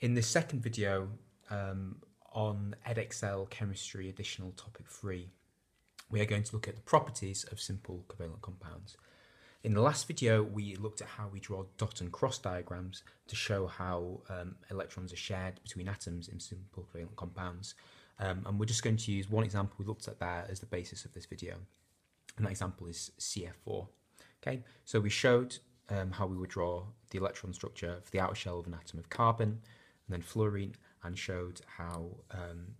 In this second video um, on Edexcel Chemistry Additional Topic 3, we are going to look at the properties of simple covalent compounds. In the last video, we looked at how we draw dot and cross diagrams to show how um, electrons are shared between atoms in simple covalent compounds. Um, and we're just going to use one example we looked at there as the basis of this video. And that example is CF4. Okay, so we showed um, how we would draw the electron structure for the outer shell of an atom of carbon and then fluorine and showed how um,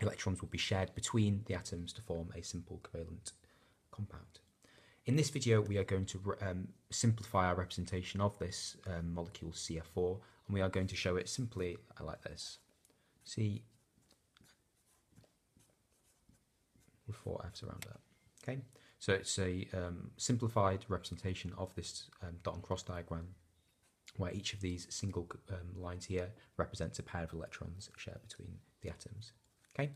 electrons would be shared between the atoms to form a simple covalent compound. In this video, we are going to um, simplify our representation of this um, molecule CF4, and we are going to show it simply like this. C with four F's around that. Okay, so it's a um, simplified representation of this um, dot and cross diagram, where each of these single um, lines here represents a pair of electrons shared between the atoms. Okay,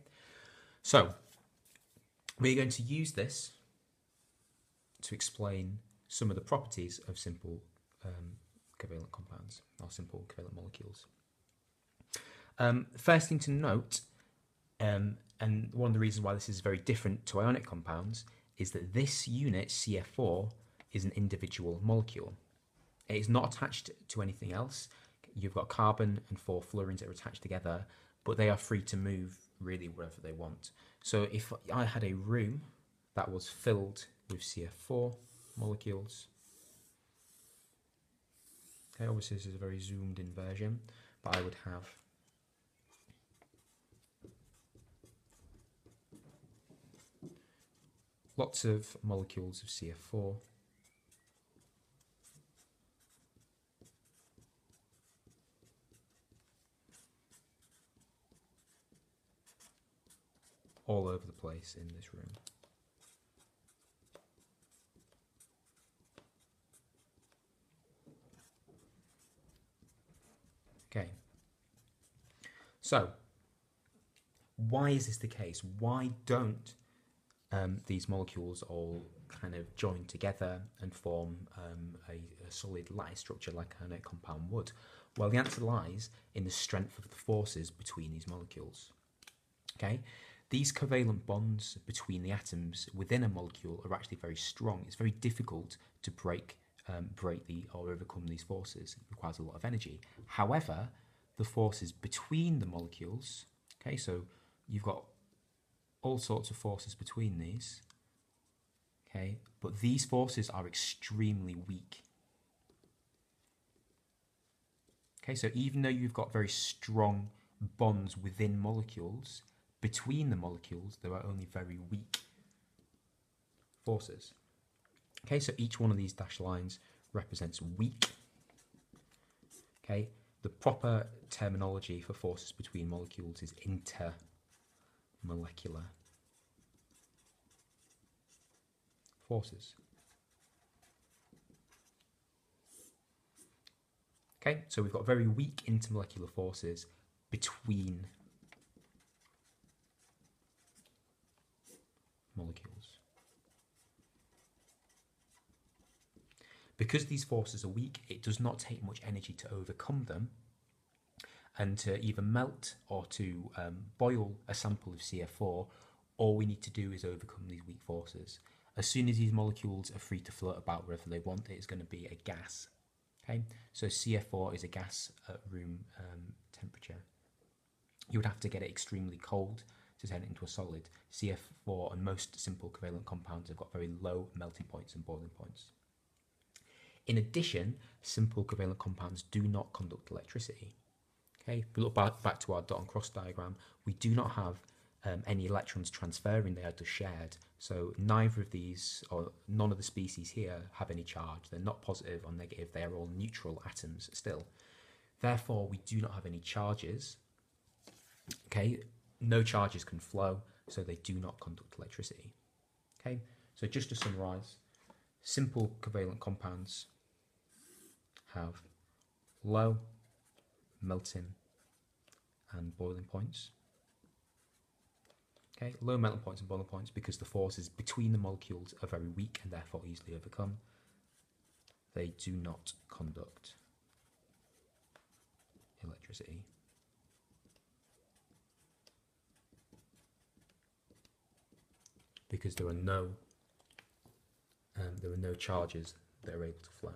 so we're going to use this to explain some of the properties of simple um, covalent compounds or simple covalent molecules. Um, first thing to note, um, and one of the reasons why this is very different to ionic compounds, is that this unit, CF4, is an individual molecule. It is not attached to anything else. You've got carbon and four fluorines that are attached together, but they are free to move really wherever they want. So if I had a room that was filled with CF4 molecules, okay, obviously this is a very zoomed in version, but I would have lots of molecules of CF4 all over the place in this room. Okay. So, why is this the case? Why don't um, these molecules all kind of join together and form um, a, a, solid lattice structure like a compound would? Well, the answer lies in the strength of the forces between these molecules. Okay, these covalent bonds between the atoms within a molecule are actually very strong. It's very difficult to break um, break the or overcome these forces. It requires a lot of energy. However, the forces between the molecules, okay, so you've got all sorts of forces between these, okay, but these forces are extremely weak. Okay, so even though you've got very strong bonds within molecules, between the molecules, there are only very weak forces. Okay, so each one of these dashed lines represents weak. Okay, the proper terminology for forces between molecules is intermolecular forces. Okay, so we've got very weak intermolecular forces between molecules. Because these forces are weak, it does not take much energy to overcome them and to either melt or to um, boil a sample of CF4, all we need to do is overcome these weak forces. As soon as these molecules are free to float about wherever they want, it's going to be a gas. Okay, so CF4 is a gas at room um, temperature. You would have to get it extremely cold to turn it into a solid. CF4 and most simple covalent compounds have got very low melting points and boiling points. In addition, simple covalent compounds do not conduct electricity. Okay, if we look back, back to our dot and cross diagram, we do not have um, any electrons transferring, they are just shared. So neither of these, or none of the species here, have any charge. They're not positive or negative, they are all neutral atoms still. Therefore, we do not have any charges. Okay, no charges can flow, so they do not conduct electricity. Okay, so just to summarize, simple covalent compounds have low melting and boiling points. Okay, low melting points and boiling points because the forces between the molecules are very weak and therefore easily overcome. They do not conduct electricity. Because there are no um, there are no charges that are able to flow.